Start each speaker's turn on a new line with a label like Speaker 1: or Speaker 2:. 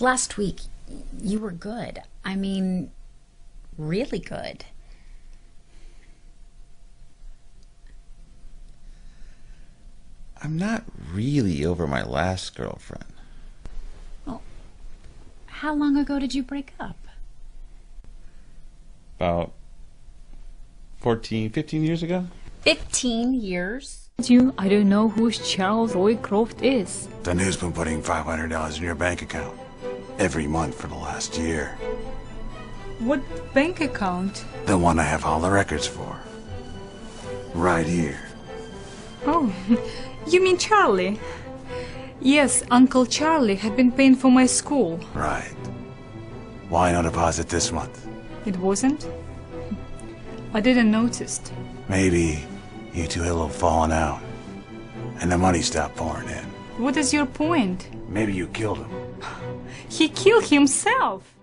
Speaker 1: Last week, you were good. I mean, really good.
Speaker 2: I'm not really over my last girlfriend.
Speaker 1: Well, How long ago did you break up?
Speaker 2: About 14, 15 years ago?
Speaker 1: 15 years?
Speaker 3: You, I don't know who Charles Roycroft is.
Speaker 4: Then who's been putting $500 in your bank account? Every month for the last year.
Speaker 3: What bank account?
Speaker 4: The one I have all the records for. Right here.
Speaker 3: Oh, you mean Charlie? Yes, Uncle Charlie had been paying for my school.
Speaker 4: Right. Why no deposit this month?
Speaker 3: It wasn't? I didn't notice.
Speaker 4: Maybe you two had a little falling out. And the money stopped pouring in.
Speaker 3: What is your point?
Speaker 4: Maybe you killed him.
Speaker 3: He killed himself.